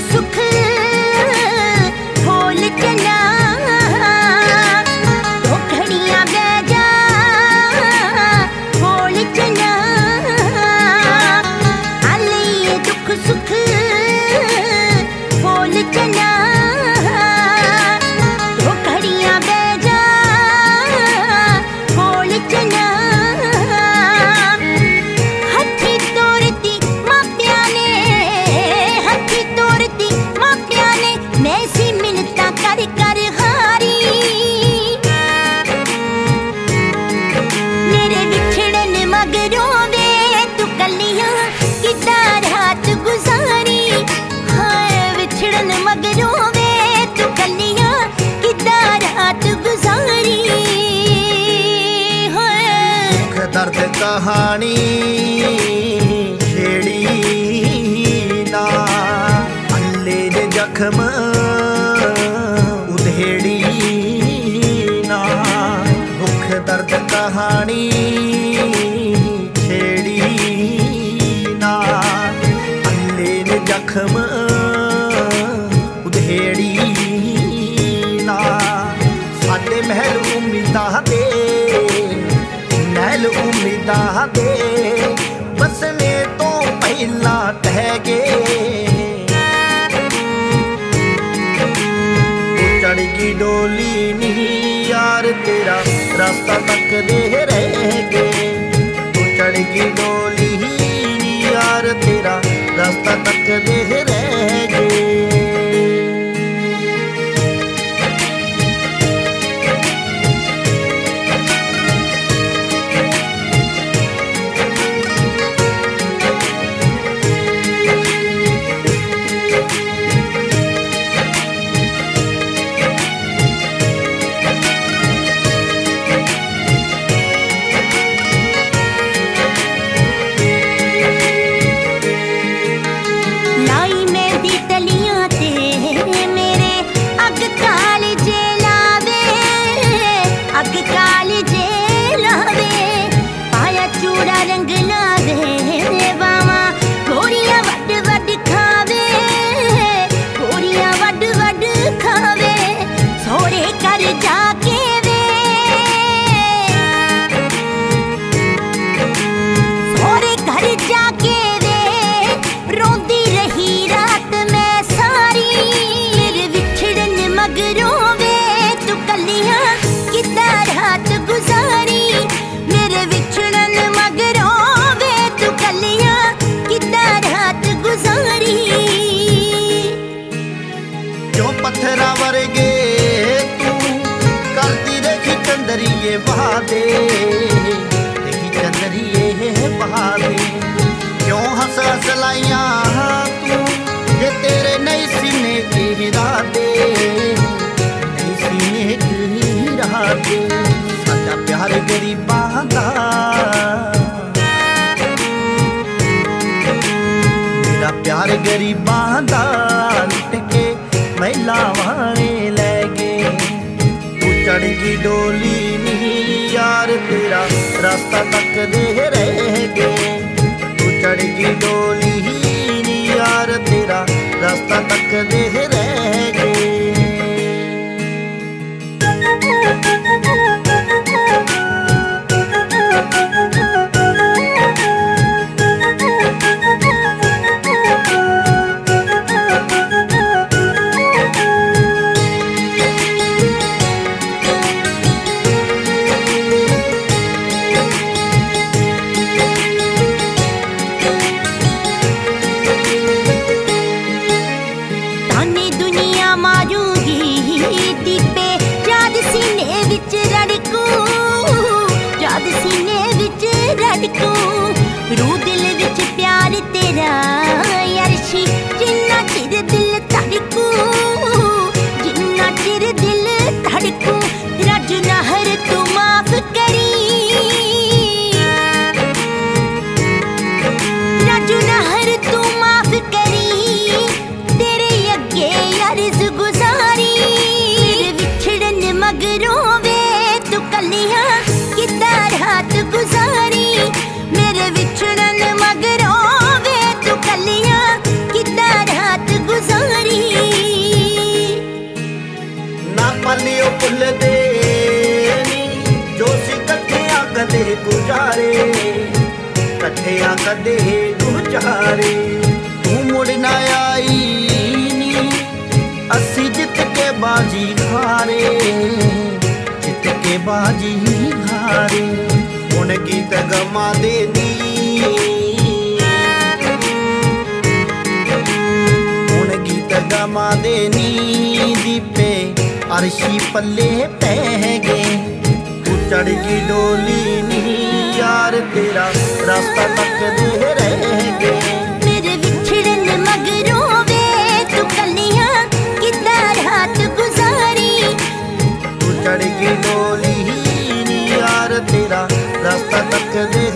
수 ਕਿਦਾਂ ਰਾਤ ਗੁਜ਼ਾਰੀ ਹਾਏ ਵਿਛੜਨ ਮਗਰੋਂ ਵੇ ਤੂੰ ਕੱਲੀਆਂ ਕਿਦਾਂ ਰਾਤ ਗੁਜ਼ਾਰੀ ਹਾਏ ਦੁੱਖ ਦਰਦ ਕਹਾਣੀ ਛੇੜੀ ਨਾ ਅੱਲੇ ਦੇ ਜ਼ਖਮ ਉਧੇੜੀ ਨਾ ਦੁੱਖ ਦਰਦ ਕਹਾਣੀ ਉਮੀਦਾਂ ਦੇ ਬਸਨੇ ਤੋਂ ਪਹਿਲਾਂ ਟਹਿ ਗਏ ਚੜ ਗਈ ਡੋਲੀ ਨਹੀਂ ਯਾਰ ਤੇਰਾ ਰਸਤਾ ਤੱਕਦੇ ਰਹਿ ਗਏ ਤੂੰ ਚੜ ਗਈ ਡੋਲੀ ਨਹੀਂ ਯਾਰ ਤੇਰਾ ਰਸਤਾ ਤੱਕਦੇ ਰਹਿ हाँ तेरे नई सीने की दे सीने की हिरा प्यार गरीबा का। मेरा प्यार गरीबा का महिला वाणे उचड़ की डोली नहीं यार तेरा रास्ता तक दे रह गए। ਓ ਫੁੱਲ ਦੇ ਨੀ ਜੋ ਸੀ ਇਕੱਠਿਆਂ ਕਦੇ ਗੁਜ਼ਾਰੇ ਇਕੱਠਿਆਂ ਕਦੇ ਗੁਜ਼ਾਰੇ ਤੂੰ ਮੁੜ ਨਾ ਆਈ ਨੀ ਅਸੀਂ ਜਿੱਤ ਕੇ ਬਾਜੀ ਹਾਰੇ ਜਿੱਤ ਕੇ ਬਾਜੀ ਹਾਰੇ ਹੁਣ ਗੀਤ ਗਮਾ ਦੇ ਦੀ ਹੁਣ ਗੀਤ ਗਮਾ ਦੇ ਨੀ ਦੀਪੇ अरशी पल्ले पहगे चढ़ की डोली नहीं यार तेरा रास्ता तक दे गुजारी। तू चढ़ गई डोली यार तेरा रास्ता तक दे